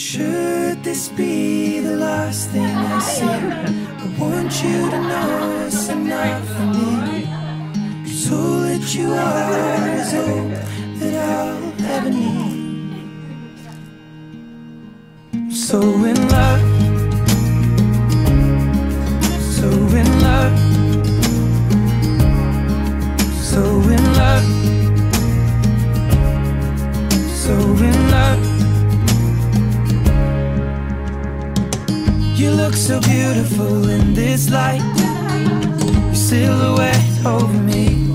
Should this be the last thing I see? I want you to know it's enough for me. Cause all that you are is all that I'll ever need. So in love, look so beautiful in this light, your silhouette over me.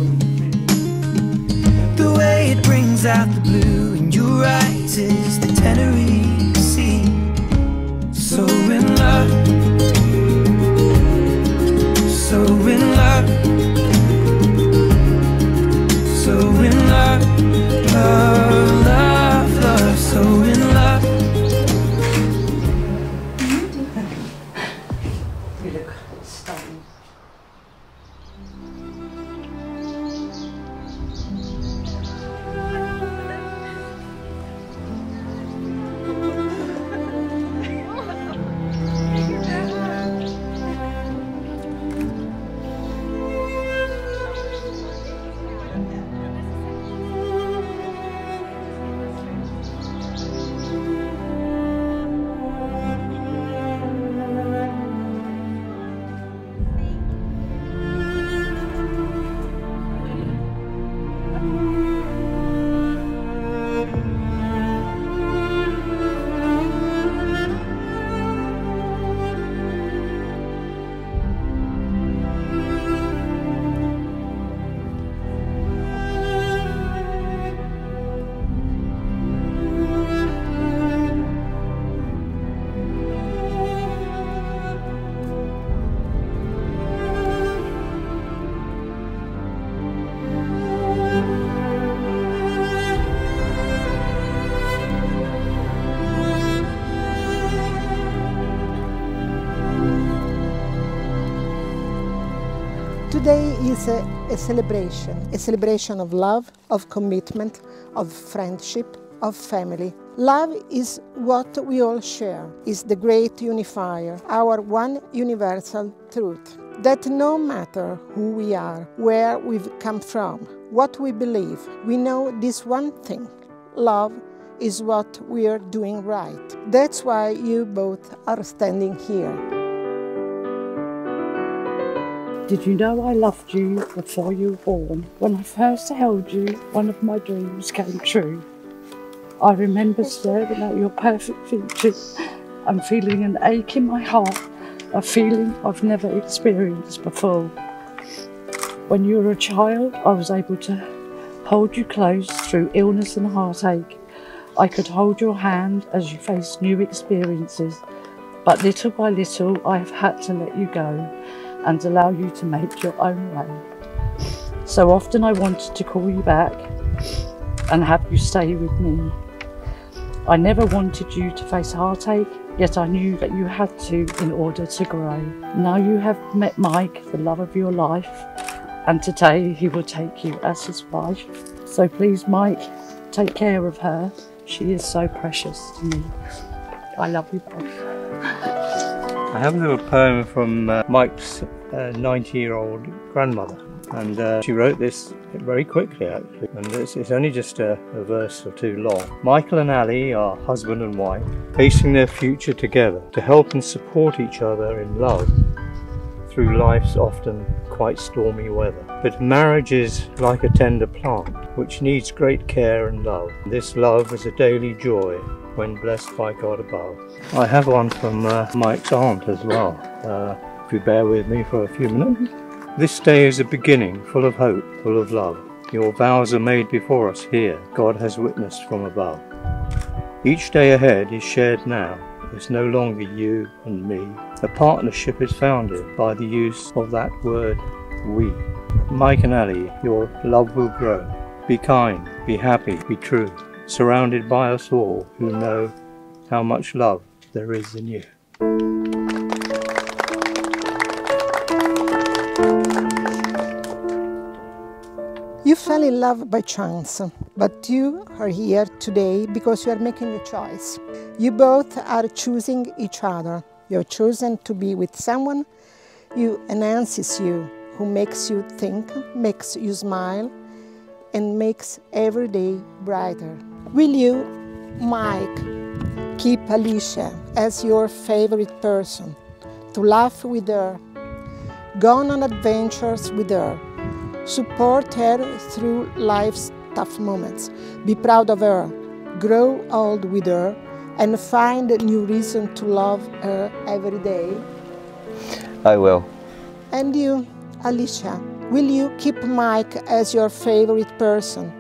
The way it brings out the blue in your eyes is the Tenerife Sea. So in love, so in love, so in love, love, is a, a celebration, a celebration of love, of commitment, of friendship, of family. Love is what we all share, is the great unifier, our one universal truth. That no matter who we are, where we've come from, what we believe, we know this one thing love is what we are doing right. That's why you both are standing here. Did you know I loved you before you were born? When I first held you, one of my dreams came true. I remember staring at your perfect features and feeling an ache in my heart, a feeling I've never experienced before. When you were a child, I was able to hold you close through illness and heartache. I could hold your hand as you faced new experiences, but little by little, I have had to let you go and allow you to make your own way. So often I wanted to call you back and have you stay with me. I never wanted you to face heartache, yet I knew that you had to in order to grow. Now you have met Mike, the love of your life, and today he will take you as his wife. So please, Mike, take care of her. She is so precious to me. I love you both. I have a little poem from uh, Mike's 90 year old grandmother, and uh, she wrote this very quickly actually, and it's, it's only just a, a verse or two long. Michael and Ali are husband and wife, facing their future together to help and support each other in love through life's often quite stormy weather. But marriage is like a tender plant which needs great care and love. This love is a daily joy when blessed by God above. I have one from uh, Mike's aunt as well. Uh, if you bear with me for a few minutes. This day is a beginning, full of hope, full of love. Your vows are made before us here, God has witnessed from above. Each day ahead is shared now. It's no longer you and me. A partnership is founded by the use of that word we. Mike and Ali, your love will grow. Be kind, be happy, be true, surrounded by us all who know how much love there is in you. You fell in love by chance, but you are here today because you are making a choice. You both are choosing each other. You're chosen to be with someone who enhances you, who makes you think, makes you smile, and makes every day brighter. Will you, Mike, keep Alicia as your favorite person, to laugh with her, go on adventures with her, Support her through life's tough moments. Be proud of her. Grow old with her and find a new reason to love her every day. I will. And you, Alicia, will you keep Mike as your favorite person?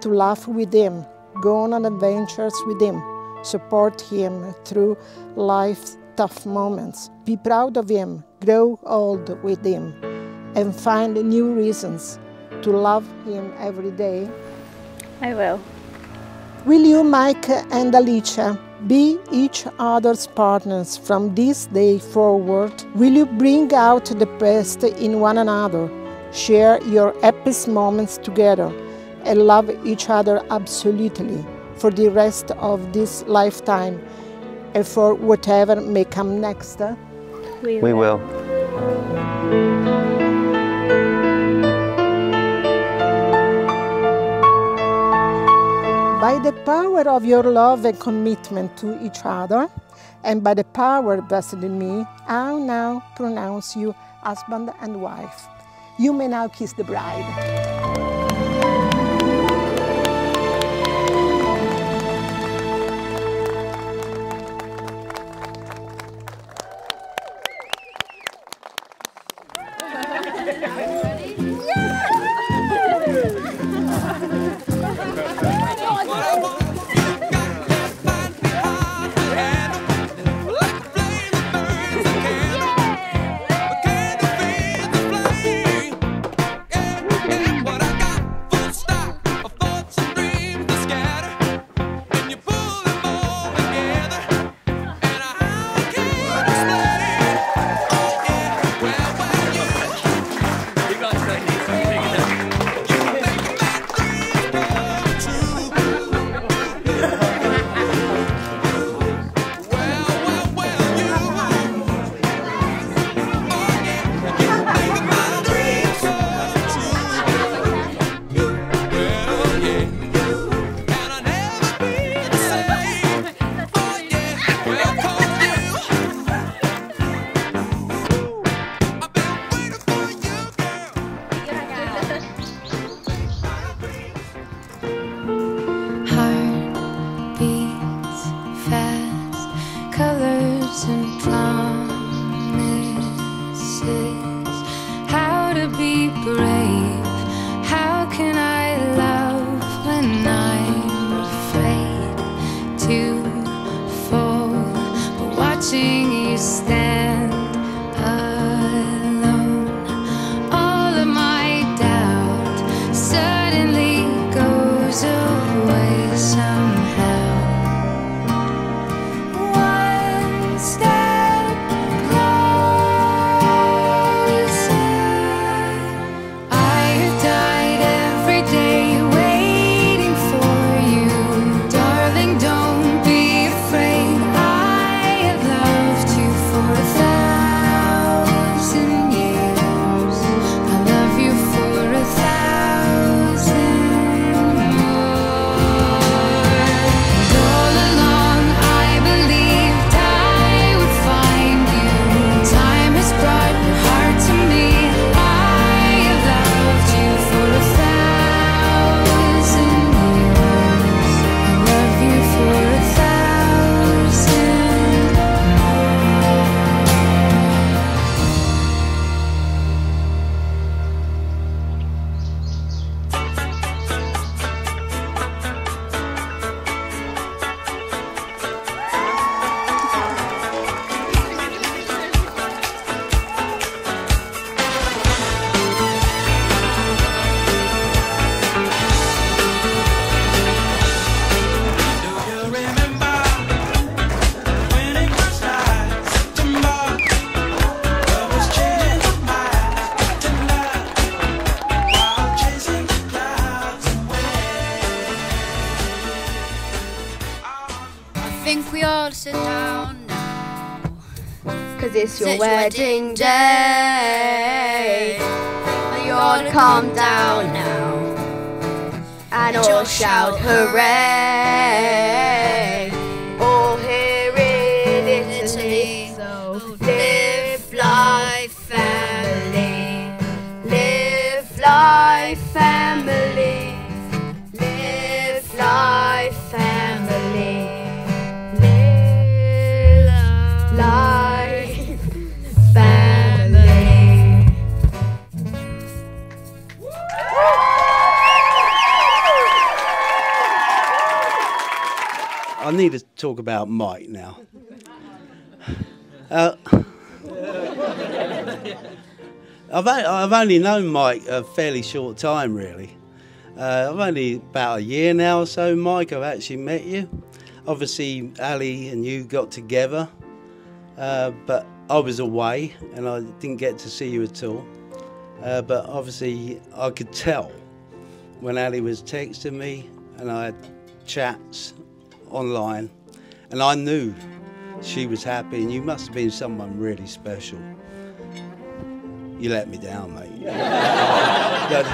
To laugh with him, go on adventures with him, support him through life's tough moments. Be proud of him, grow old with him and find new reasons to love Him every day? I will. Will you, Mike and Alicia, be each other's partners from this day forward? Will you bring out the best in one another, share your happiest moments together, and love each other absolutely for the rest of this lifetime and for whatever may come next? We, We will. By the power of your love and commitment to each other, and by the power vested in me, I now pronounce you husband and wife. You may now kiss the bride. Settle down now. Cause it's your wedding day. You all calm down now. And all shout hooray. I need to talk about Mike now. Uh, I've, I've only known Mike a fairly short time, really. Uh, I've only about a year now or so, Mike, I've actually met you. Obviously, Ali and you got together, uh, but I was away and I didn't get to see you at all. Uh, but obviously, I could tell when Ali was texting me and I had chats online, and I knew she was happy, and you must have been someone really special. You let me down, mate. But,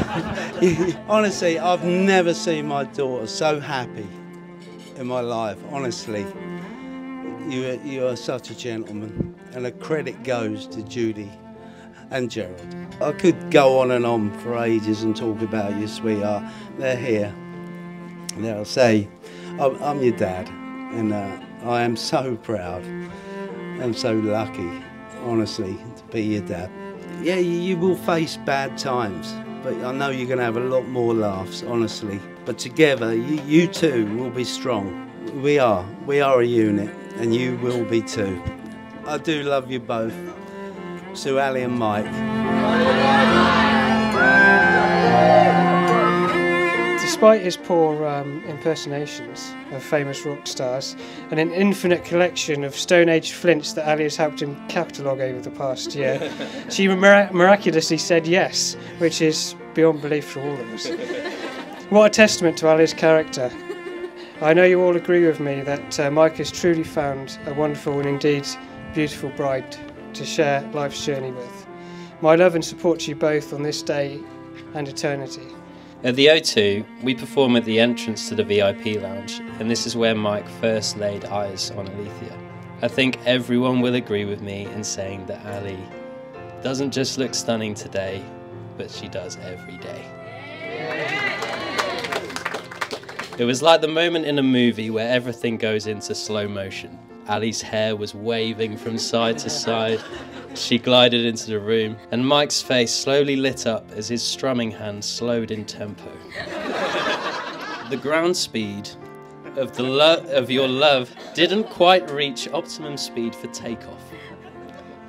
honestly, I've never seen my daughter so happy in my life. Honestly, you are, you are such a gentleman, and the credit goes to Judy and Gerald. I could go on and on for ages and talk about you, sweetheart. They're here. They'll say, I'm, I'm your dad, and uh, I am so proud. I'm so lucky, honestly, to be your dad. Yeah, you, you will face bad times, but I know you're going to have a lot more laughs, honestly. But together, you, you two will be strong. We are. We are a unit, and you will be too. I do love you both. Sue Ali and Mike. Despite his poor um, impersonations of famous rock stars and an infinite collection of Stone Age flints that Ali has helped him catalogue over the past year, she mira- miraculously said yes, which is beyond belief for all of us. What a testament to Ali's character. I know you all agree with me that uh, Mike has truly found a wonderful and indeed beautiful bride to share life's journey with. My love and support to you both on this day and eternity. At the O2, we perform at the entrance to the VIP lounge, and this is where Mike first laid eyes on Alicia. I think everyone will agree with me in saying that Ali doesn't just look stunning today, but she does every day. It was like the moment in a movie where everything goes into slow motion. Ali's hair was waving from side to side. She glided into the room, and Mike's face slowly lit up as his strumming hand slowed in tempo. the ground speed of the lo- of your love didn't quite reach optimum speed for takeoff.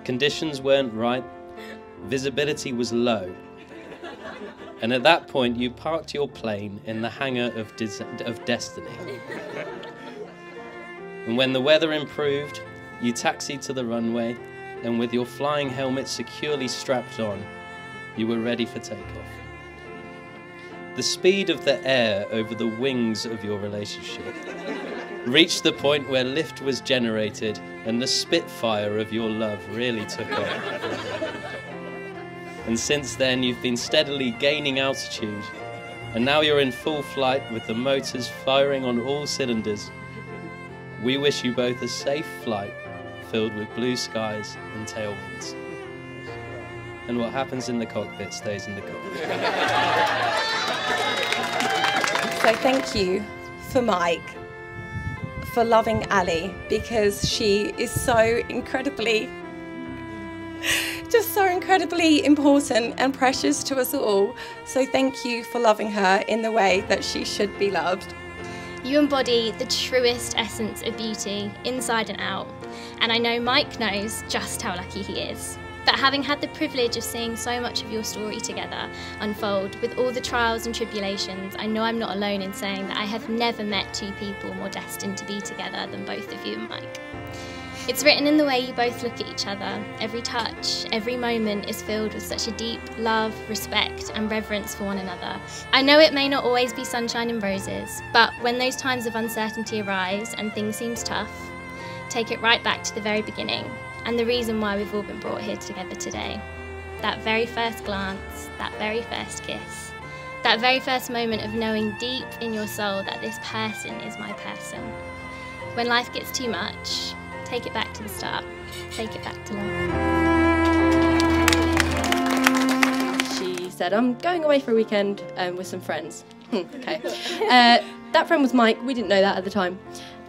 Conditions weren't right. Visibility was low. And at that point, you parked your plane in the hangar of, Dis- of destiny. And when the weather improved, you taxied to the runway, and with your flying helmet securely strapped on, you were ready for takeoff. The speed of the air over the wings of your relationship reached the point where lift was generated and the spitfire of your love really took off. And since then, you've been steadily gaining altitude, and now you're in full flight with the motors firing on all cylinders. We wish you both a safe flight filled with blue skies and tailwinds. And what happens in the cockpit stays in the cockpit. So thank you for Mike for loving Ali because she is so incredibly just so incredibly important and precious to us all. So thank you for loving her in the way that she should be loved. You embody the truest essence of beauty, inside and out. And I know Mike knows just how lucky he is. But having had the privilege of seeing so much of your story together unfold with all the trials and tribulations, I know I'm not alone in saying that I have never met two people more destined to be together than both of you and Mike. It's written in the way you both look at each other. Every touch, every moment is filled with such a deep love, respect, and reverence for one another. I know it may not always be sunshine and roses, but when those times of uncertainty arise and things seem tough, take it right back to the very beginning and the reason why we've all been brought here together today. That very first glance, that very first kiss, that very first moment of knowing deep in your soul that this person is my person. When life gets too much, take it back to the start, take it back to love. She said, I'm going away for a weekend um, with some friends. Okay. Uh, that friend was Mike. We didn't know that at the time.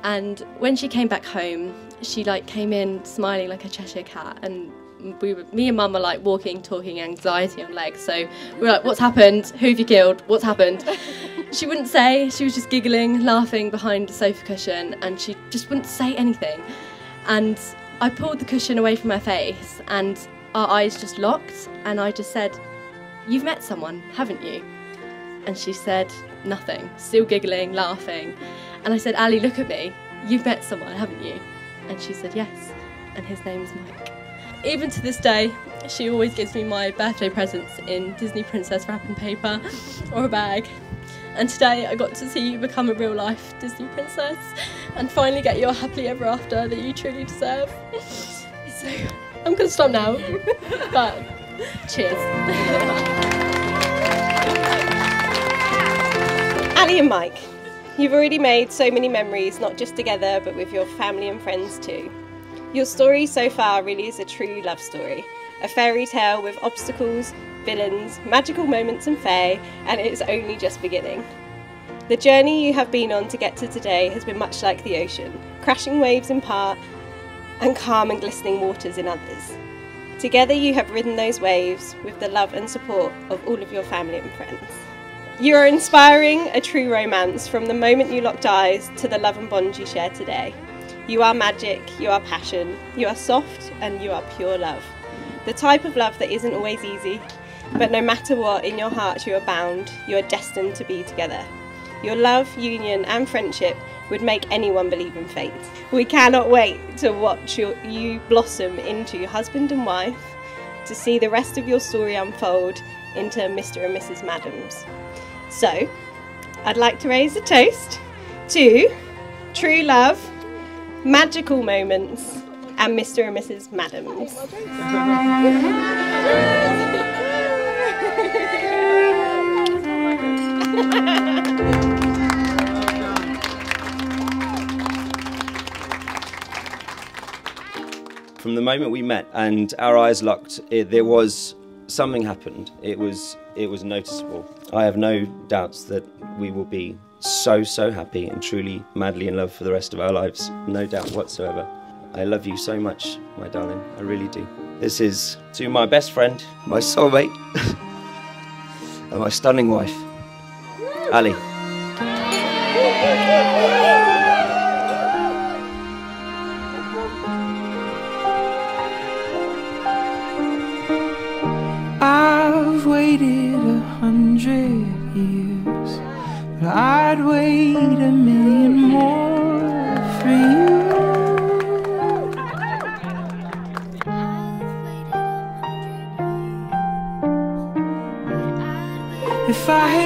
And when she came back home, she like came in smiling like a Cheshire cat, and we were, me and Mum were like walking, talking, anxiety on legs. So we were like, "What's happened? Who have you killed? What's happened?" she wouldn't say. She was just giggling, laughing behind the sofa cushion, and she just wouldn't say anything. And I pulled the cushion away from her face, and our eyes just locked. And I just said, "You've met someone, haven't you?" And she said nothing, still giggling, laughing. And I said, Ali, look at me. You've met someone, haven't you? And she said, yes. And his name is Mike. Even to this day, she always gives me my birthday presents in Disney princess wrapping paper or a bag. And today I got to see you become a real life Disney princess and finally get your happily ever after that you truly deserve. So I'm to stop now. but cheers. Ali and Mike, you've already made so many memories, not just together, but with your family and friends too. Your story so far really is a true love story, a fairy tale with obstacles, villains, magical moments, and fae, and it's only just beginning. The journey you have been on to get to today has been much like the ocean, crashing waves in part and calm and glistening waters in others. Together, you have ridden those waves with the love and support of all of your family and friends. You are inspiring a true romance from the moment you locked eyes to the love and bond you share today. You are magic, you are passion, you are soft, and you are pure love. The type of love that isn't always easy, but no matter what, in your heart you are bound, you are destined to be together. Your love, union, and friendship would make anyone believe in fate. We cannot wait to watch your, you blossom into husband and wife, to see the rest of your story unfold into Mr. and Mrs. Maddams. So, I'd like to raise a toast to true love, magical moments, and Mr. and Mrs. Maddams. From the moment we met and our eyes locked, it, there was something happened. It was it was noticeable. I have no doubts that we will be so so happy and truly madly in love for the rest of our lives. No doubt whatsoever. I love you so much, my darling. I really do. This is to my best friend, my soulmate, and my stunning wife, Ali.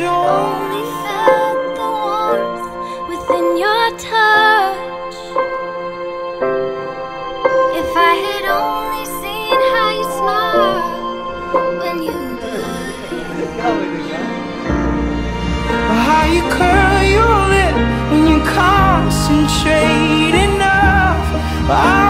Only felt the warmth within your touch. If I had only seen how you smile when you How you curl your lip when you concentrate enough I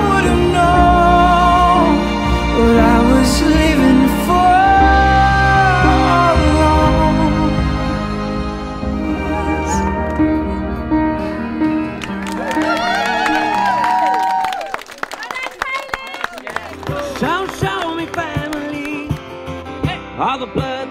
all the blood